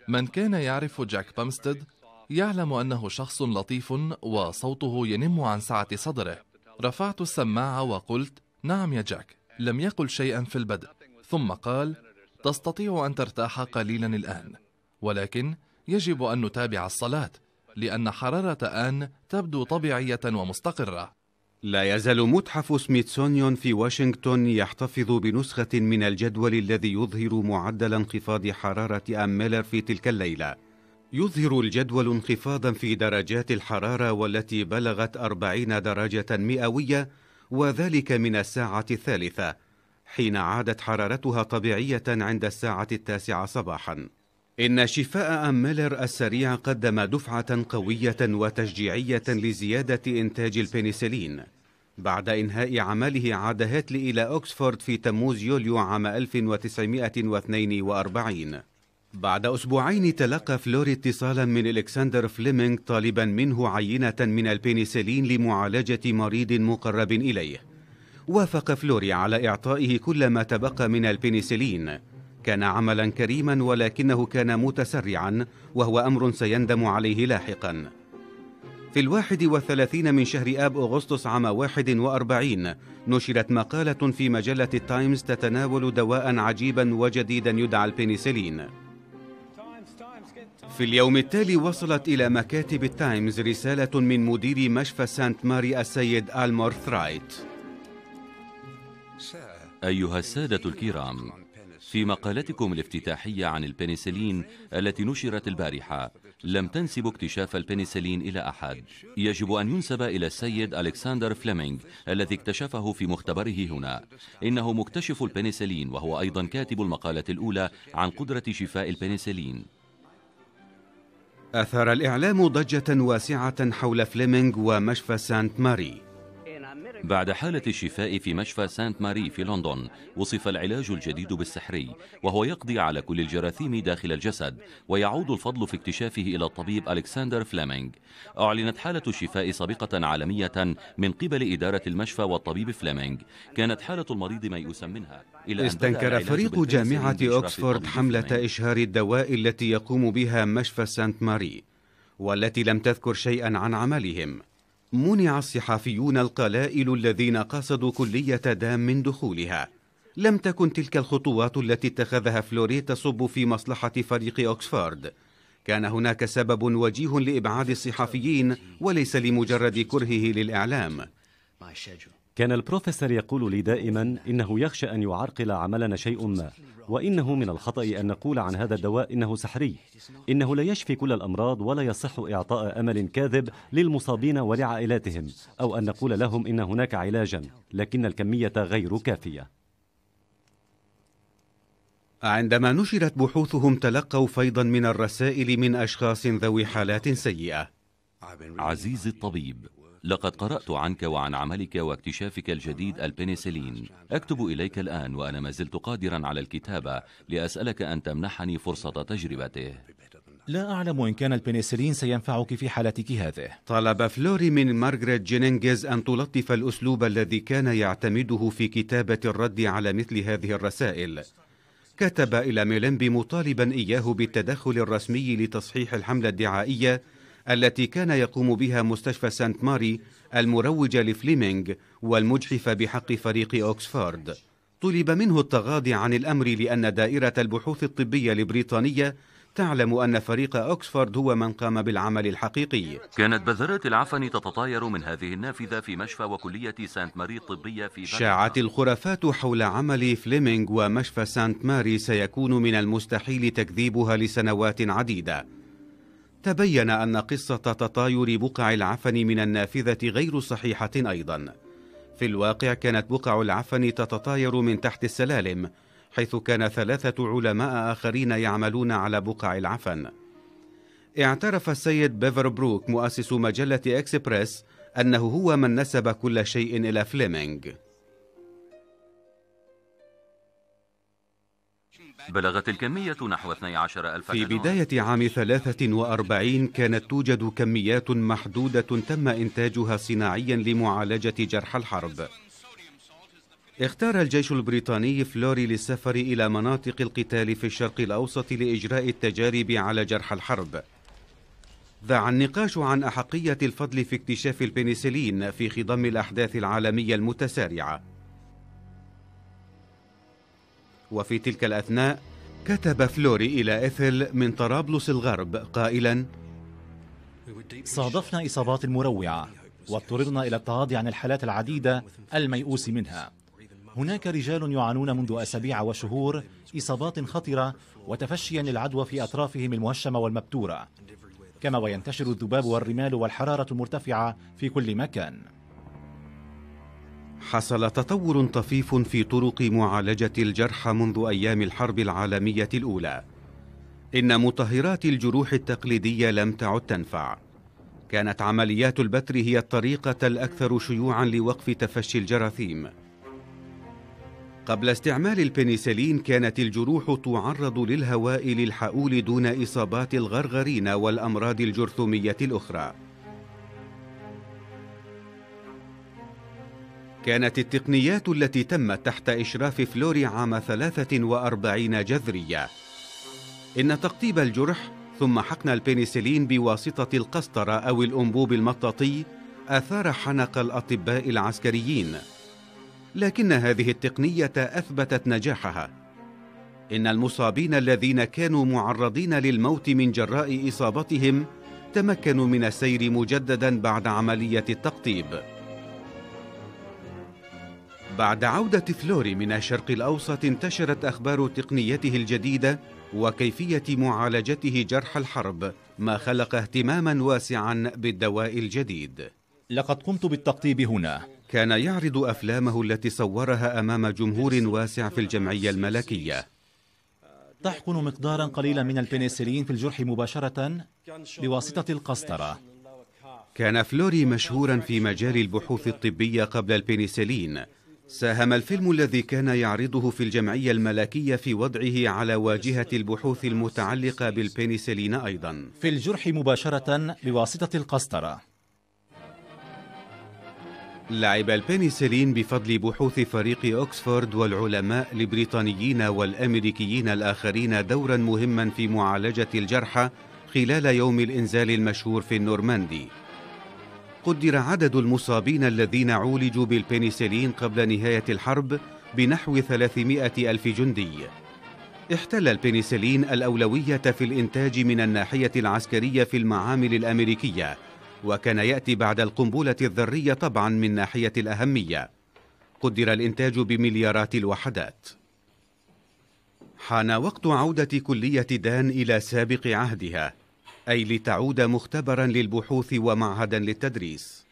Speaker 4: من كان يعرف جاك بامستد يعلم أنه شخص لطيف وصوته ينم عن سعة صدره. رفعت السماعة وقلت نعم يا جاك. لم يقل شيئا في البدء ثم قال تستطيع أن ترتاح قليلا الآن ولكن يجب أن نتابع الصلاة. لأن حرارة آن تبدو طبيعية ومستقرة.
Speaker 1: لا يزال متحف سميتسونيون في واشنطن يحتفظ بنسخة من الجدول الذي يظهر معدل انخفاض حرارة أم ميلر في تلك الليلة. يظهر الجدول انخفاضا في درجات الحرارة والتي بلغت أربعين درجة مئوية وذلك من الساعة الثالثة حين عادت حرارتها طبيعية عند الساعة التاسعة صباحا. إن شفاء آن ميلر السريع قدم دفعة قوية وتشجيعية لزيادة إنتاج البنسلين بعد إنهاء عمله عاد هيتلي إلى أكسفورد في تموز يوليو عام 1942 بعد أسبوعين تلقى فلوري اتصالا من إلكسندر فليمنج طالبا منه عينة من البنسلين لمعالجة مريض مقرب إليه. وافق فلوري على إعطائه كل ما تبقى من البنسلين. كان عملا كريما ولكنه كان متسرعا وهو أمر سيندم عليه لاحقا. في الواحد والثلاثين من شهر آب أغسطس عام واحد وأربعين نشرت مقالة في مجلة التايمز تتناول دواء عجيبا وجديدا يدعى البنسلين. في اليوم التالي وصلت إلى مكاتب التايمز رسالة من مدير مشفى سانت ماري السيد آلمروث رايت
Speaker 5: أيها السادة الكرام في مقالتكم الافتتاحية عن البنسلين التي نشرت البارحة لم تنسب اكتشاف البنسلين إلى أحد. يجب أن ينسب إلى السيد ألكسندر فليمينغ الذي اكتشفه في مختبره هنا. إنه مكتشف البنسلين وهو أيضا كاتب المقالة الأولى عن قدرة شفاء البنسلين.
Speaker 1: أثار الإعلام ضجة واسعة حول فليمينغ ومشفى سانت ماري.
Speaker 5: بعد حالة الشفاء في مشفى سانت ماري في لندن وصف العلاج الجديد بالسحري وهو يقضي على كل الجراثيم داخل الجسد ويعود الفضل في اكتشافه إلى الطبيب ألكسندر فليمينغ أعلنت حالة الشفاء سابقة عالمية من قبل إدارة المشفى والطبيب فليمينغ كانت حالة المريض ميؤوسا منها
Speaker 1: إلى استنكر فريق جامعة أكسفورد حملة إشهار الدواء التي يقوم بها مشفى سانت ماري والتي لم تذكر شيئا عن عملهم. منع الصحفيون القلائل الذين قصدوا كلية دام من دخولها. لم تكن تلك الخطوات التي اتخذها فلوري تصب في مصلحة فريق أكسفورد. كان هناك سبب وجيه لإبعاد الصحفيين وليس لمجرد كرهه للإعلام.
Speaker 2: كان البروفيسور يقول لي دائما إنه يخشى أن يعرقل عملنا شيء ما وإنه من الخطأ أن نقول عن هذا الدواء إنه سحري إنه لا يشفي كل الأمراض ولا يصح إعطاء أمل كاذب للمصابين ولعائلاتهم أو أن نقول لهم إن هناك علاجا لكن الكمية غير كافية.
Speaker 1: عندما نشرت بحوثهم تلقوا فيضا من الرسائل من أشخاص ذوي حالات سيئة.
Speaker 5: عزيزي الطبيب لقد قرأت عنك وعن عملك واكتشافك الجديد البنسلين. أكتب إليك الآن وأنا ما زلت قادرا على الكتابة لأسألك أن تمنحني فرصة تجربته.
Speaker 3: لا أعلم إن كان البنسلين سينفعك في حالتك هذه.
Speaker 1: طلب فلوري من مارغريت جينينجز أن تلطف الأسلوب الذي كان يعتمده في كتابة الرد على مثل هذه الرسائل. كتب إلى ميلينبي مطالبا إياه بالتدخل الرسمي لتصحيح الحملة الدعائية التي كان يقوم بها مستشفى سانت ماري المروج لفليمينغ والمجحف بحق فريق أوكسفورد. طلب منه التغاضي عن الأمر لأن دائرة البحوث الطبية البريطانية تعلم أن فريق أكسفورد هو من قام بالعمل الحقيقي.
Speaker 5: كانت بذرات العفن تتطاير من هذه النافذة في مشفى وكلية سانت ماري الطبية في
Speaker 1: شاعت الخرافات حول عمل فليمينغ ومشفى سانت ماري سيكون من المستحيل تكذيبها لسنوات عديدة. تبين أن قصة تطاير بقع العفن من النافذة غير صحيحة أيضا. في الواقع كانت بقع العفن تتطاير من تحت السلالم حيث كان ثلاثة علماء آخرين يعملون على بقع العفن. اعترف السيد بيفر بروك مؤسس مجلة إكسبريس أنه هو من نسب كل شيء إلى فليمينغ.
Speaker 5: بلغت الكمية نحو 12 ألف
Speaker 1: في بداية عام 43 كانت توجد كميات محدودة تم إنتاجها صناعيا لمعالجة جرح الحرب. اختار الجيش البريطاني فلوري للسفر إلى مناطق القتال في الشرق الأوسط لإجراء التجارب على جرح الحرب. ذاع النقاش عن أحقية الفضل في اكتشاف البنسلين في خضم الأحداث العالمية المتسارعة. وفي تلك الأثناء كتب فلوري إلى إثل من طرابلس الغرب قائلا
Speaker 3: صادفنا إصابات مروعة واضطررنا إلى التغاضي عن الحالات العديدة الميؤوس منها. هناك رجال يعانون منذ أسابيع وشهور إصابات خطرة وتفشيا للعدوى في أطرافهم المهشمة والمبتورة. كما وينتشر الذباب والرمال والحرارة المرتفعة في كل مكان.
Speaker 1: حصل تطور طفيف في طرق معالجة الجرحى منذ أيام الحرب العالمية الأولى. إن مطهرات الجروح التقليدية لم تعد تنفع. كانت عمليات البتر هي الطريقة الأكثر شيوعا لوقف تفشي الجراثيم. قبل استعمال البنسلين كانت الجروح تعرض للهواء للحؤول دون إصابات الغرغرين والأمراض الجرثومية الأخرى. كانت التقنيات التي تمت تحت إشراف فلوري عام 43 جذرية. إن تقطيب الجرح ثم حقن البنسلين بواسطة القسطرة أو الأنبوب المطاطي أثار حنق الأطباء العسكريين. لكن هذه التقنية أثبتت نجاحها. إن المصابين الذين كانوا معرضين للموت من جراء إصابتهم تمكنوا من السير مجددا بعد عملية التقطيب. بعد عودة فلوري من الشرق الأوسط انتشرت أخبار تقنيته الجديدة وكيفية معالجته جرح الحرب ما خلق اهتماما واسعا بالدواء الجديد.
Speaker 3: لقد قمت بالتقطيب هنا.
Speaker 1: كان يعرض أفلامه التي صورها أمام جمهور واسع في الجمعية الملكية.
Speaker 3: تحقن مقدارا قليلا من البنسلين في الجرح مباشرة بواسطة القسطرة.
Speaker 1: كان فلوري مشهورا في مجال البحوث الطبية قبل البنسلين ساهم الفيلم الذي كان يعرضه في الجمعية الملكية في وضعه على واجهة البحوث المتعلقة بالبنسلين أيضا.
Speaker 3: في الجرح مباشرة بواسطة القسطرة.
Speaker 1: لعب البنسلين بفضل بحوث فريق أكسفورد والعلماء البريطانيين والأمريكيين الآخرين دورا مهما في معالجة الجرحى خلال يوم الإنزال المشهور في النورماندي. قدر عدد المصابين الذين عولجوا بالبنسلين قبل نهاية الحرب بنحو 300 ألف جندي. احتل البنسلين الأولوية في الإنتاج من الناحية العسكرية في المعامل الأمريكية وكان يأتي بعد القنبلة الذرية طبعا من ناحية الأهمية. قدر الإنتاج بمليارات الوحدات. حان وقت عودة كلية دان إلى سابق عهدها. أي لتعود مختبرا للبحوث ومعهدا للتدريس.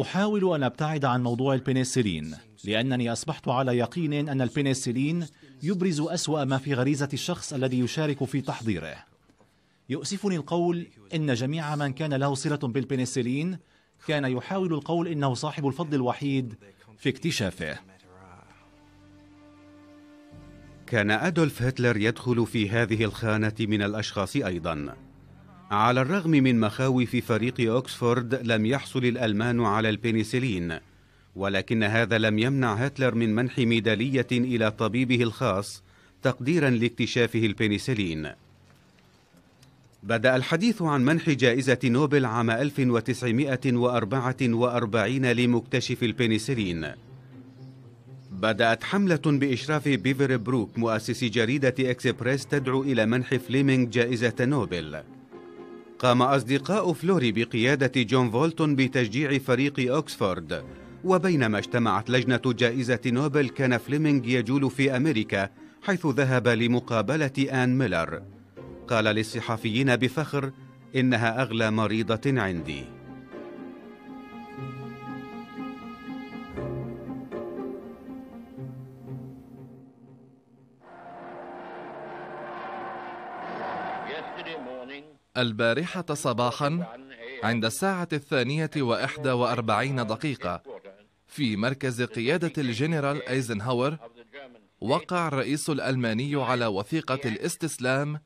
Speaker 3: أحاول أن أبتعد عن موضوع البنسلين لأنني أصبحت على يقين أن البنسلين يبرز أسوأ ما في غريزة الشخص الذي يشارك في تحضيره. يؤسفني القول إن جميع من كان له صلة بالبنسلين كان يحاول القول إنه صاحب الفضل الوحيد في اكتشافه.
Speaker 1: كان أدولف هتلر يدخل في هذه الخانة من الأشخاص أيضا. على الرغم من مخاوف فريق أكسفورد لم يحصل الألمان على البنسلين ولكن هذا لم يمنع هتلر من منح ميدالية إلى طبيبه الخاص تقديرا لاكتشافه البنسلين. بدأ الحديث عن منح جائزة نوبل عام 1944 لمكتشف البنسلين. بدأت حملة بإشراف بيفر بروك مؤسس جريدة إكسبريس تدعو إلى منح فليمنج جائزة نوبل. قام أصدقاء فلوري بقيادة جون فولتون بتشجيع فريق أكسفورد. وبينما اجتمعت لجنة جائزة نوبل كان فليمنج يجول في أمريكا حيث ذهب لمقابلة آن ميلر. قال للصحفيين بفخر إنها أغلى مريضة عندي.
Speaker 4: البارحة صباحا عند الساعة الثانية وإحدى وأربعين دقيقة في مركز قيادة الجنرال أيزنهاور وقع الرئيس الألماني على وثيقة الاستسلام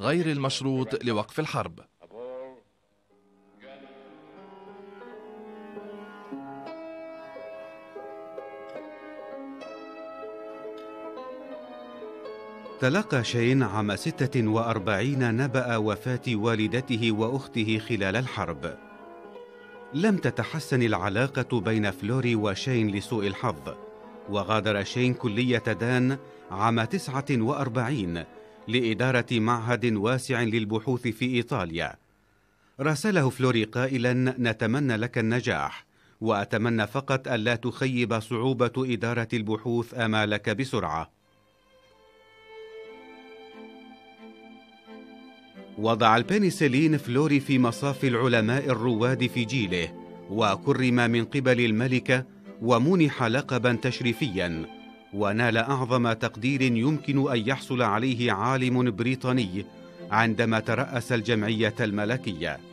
Speaker 4: غير المشروط لوقف الحرب.
Speaker 1: تلقى شين عام 46 نبأ وفاة والدته وأخته خلال الحرب. لم تتحسن العلاقة بين فلوري وشين لسوء الحظ وغادر شين كلية دان عام 49 لإدارة معهد واسع للبحوث في إيطاليا. راسله فلوري قائلا نتمنى لك النجاح وأتمنى فقط ألا تخيب صعوبة إدارة البحوث آمالك بسرعة. وضع البنسلين فلوري في مصاف العلماء الرواد في جيله وكرم من قبل الملكة ومنح لقبا تشريفيا ونال أعظم تقدير يمكن أن يحصل عليه عالم بريطاني عندما ترأس الجمعية الملكية.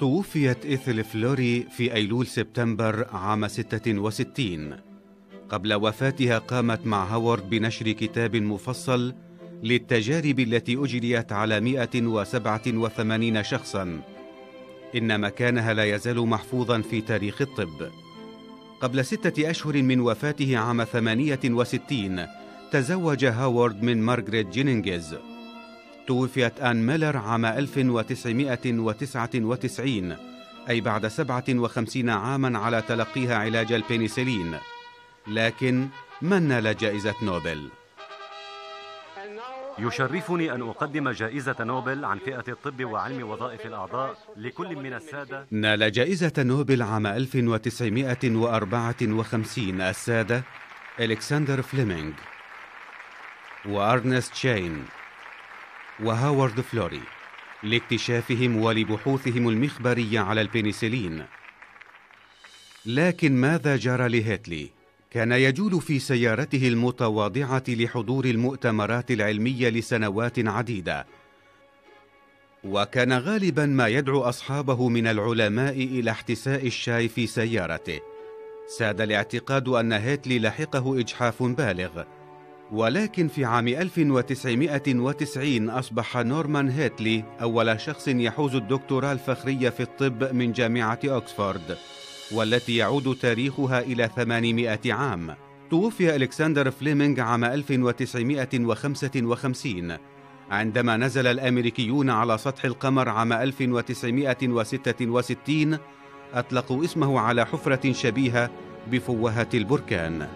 Speaker 1: توفيت إثل فلوري في أيلول سبتمبر عام 66 قبل وفاتها قامت مع هاورد بنشر كتاب مفصل للتجارب التي أجريت على 187 شخصا. إن مكانها لا يزال محفوظا في تاريخ الطب. قبل ستة أشهر من وفاته عام 68 تزوج هاورد من مارغريت جينينجز توفيت آن ميلر عام 1999 أي بعد 57 عاما على تلقيها علاج البنسلين. لكن من نال جائزة نوبل؟
Speaker 2: يشرفني أن أقدم جائزة نوبل عن فئة الطب وعلم وظائف الأعضاء لكل من السادة.
Speaker 1: نال جائزة نوبل عام 1954 السادة إلكسندر فليمنج وأرنست شين. وهاورد فلوري لاكتشافهم ولبحوثهم المخبرية على البنسلين. لكن ماذا جرى لهيتلي؟ كان يجول في سيارته المتواضعة لحضور المؤتمرات العلمية لسنوات عديدة. وكان غالبا ما يدعو أصحابه من العلماء إلى احتساء الشاي في سيارته. ساد الاعتقاد أن هيتلي لحقه إجحاف بالغ. ولكن في عام 1990 أصبح نورمان هيتلي أول شخص يحوز الدكتوراه الفخرية في الطب من جامعة أكسفورد والتي يعود تاريخها إلى 800 عام. توفي ألكسندر فليمنج عام 1955 عندما نزل الأمريكيون على سطح القمر عام 1966 أطلقوا اسمه على حفرة شبيهة بفوهة البركان.